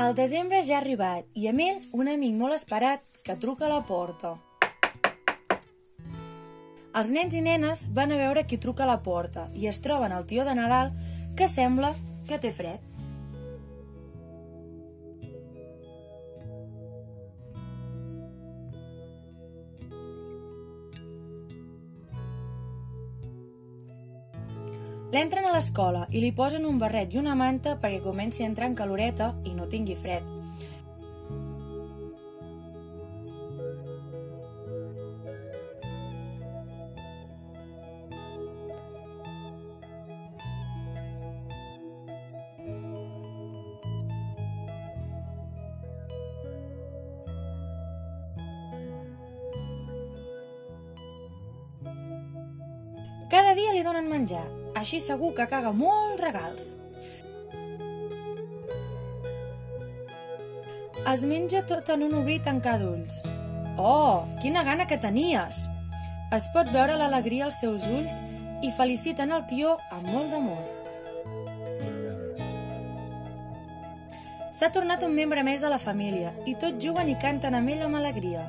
El desembre ja ha arribat i amb ell un amic molt esperat que truca a la porta. Els nens i nenes van a veure qui truca a la porta i es troben el tio de Nadal que sembla que té fred. L'entren a l'escola i li posen un barret i una manta perquè comenci a entrar en caloreta i no tingui fred. Cada dia li donen menjar, així segur que caga molts regals. Es menja tot en un oví tancat d'ulls. Oh, quina gana que tenies! Es pot veure l'alegria als seus ulls i feliciten el tió amb molt d'amor. S'ha tornat un membre més de la família i tots juguen i canten amb ell amb alegria.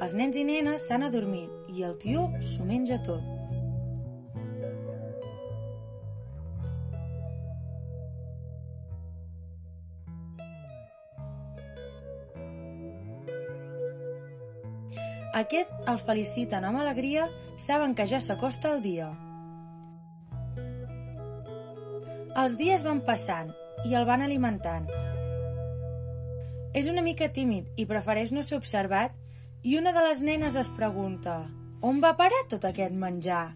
Els nens i nenes s'han adormit i el tió s'ho menja tot. Aquest el feliciten amb alegria, saben que ja s'acosta el dia. Els dies van passant i el van alimentant. És una mica tímid i prefereix no ser observat i una de les nenes es pregunta on va parar tot aquest menjar?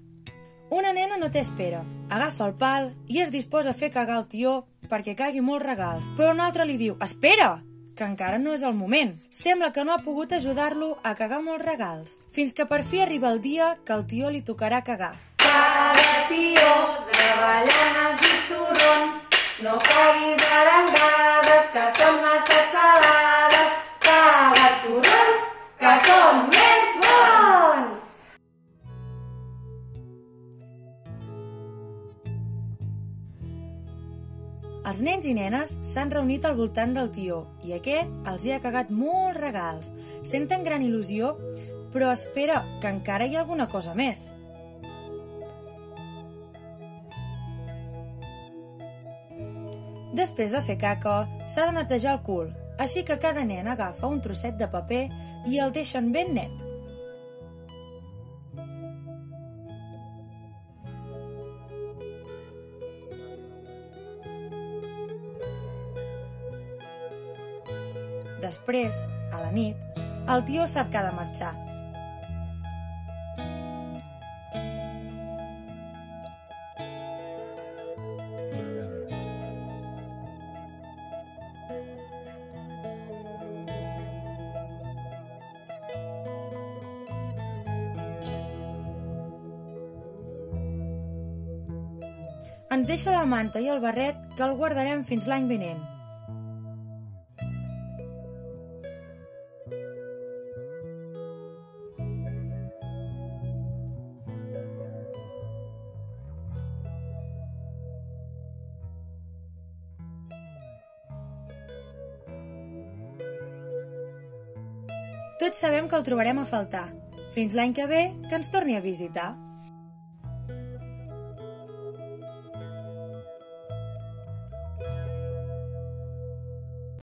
Una nena no té espera, agafa el pal i es disposa a fer cagar el tió perquè cagui molts regals, però una altra li diu «Espera!» que encara no és el moment. Sembla que no ha pogut ajudar-lo a cagar molts regals, fins que per fi arriba el dia que el tió li tocarà cagar. Caga, tió, de ballones i torrons, no caguis Els nens i nenes s'han reunit al voltant del tió i aquest els hi ha cagat molts regals. Senten gran il·lusió, però espera, que encara hi ha alguna cosa més. Després de fer caca, s'ha de netejar el cul, així que cada nen agafa un trosset de paper i el deixen ben net. Després, a la nit, el tio sap que ha de marxar. Ens deixa la manta i el barret que el guardarem fins l'any vinent. Tots sabem que el trobarem a faltar. Fins l'any que ve, que ens torni a visitar.